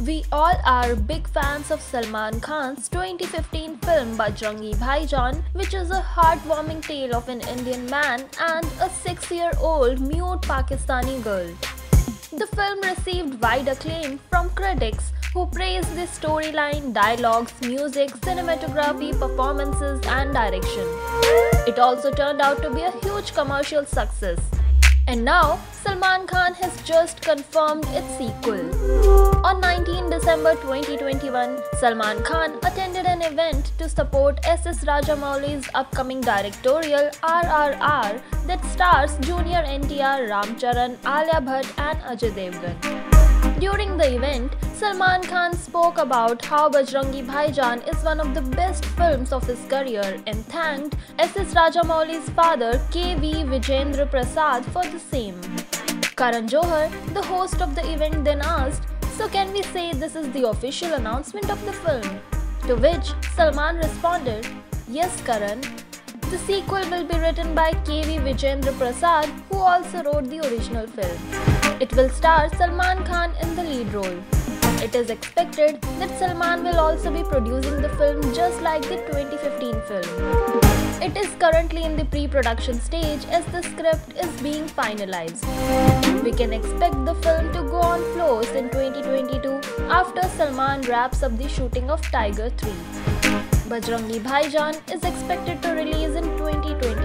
We all are big fans of Salman Khan's 2015 film Bajrangi Bhaijaan, which is a heartwarming tale of an Indian man and a six-year-old mute Pakistani girl. The film received wide acclaim from critics who praised the storyline, dialogues, music, cinematography, performances, and direction. It also turned out to be a huge commercial success. And now, Salman Khan has just confirmed its sequel. On 19 December 2021, Salman Khan attended an event to support S.S. Rajamouli's upcoming directorial RRR that stars Junior NTR, Ram Charan, Alia Bhatt and Ajay Devgan. During the event, Salman Khan spoke about how Bajrangi Bhaijaan is one of the best films of his career and thanked S.S. Rajamouli's father K.V. Vijayendra Prasad for the same. Karan Johar, the host of the event then asked, So can we say this is the official announcement of the film? To which Salman responded, Yes Karan, the sequel will be written by K.V. Vijayendra Prasad who also wrote the original film. It will star Salman Khan in the lead role. It is expected that Salman will also be producing the film just like the 2015 film. It is currently in the pre-production stage as the script is being finalized. We can expect the film to go on floors in 2022 after Salman wraps up the shooting of Tiger 3. Bajrangi Bhaijaan is expected to release in 2022.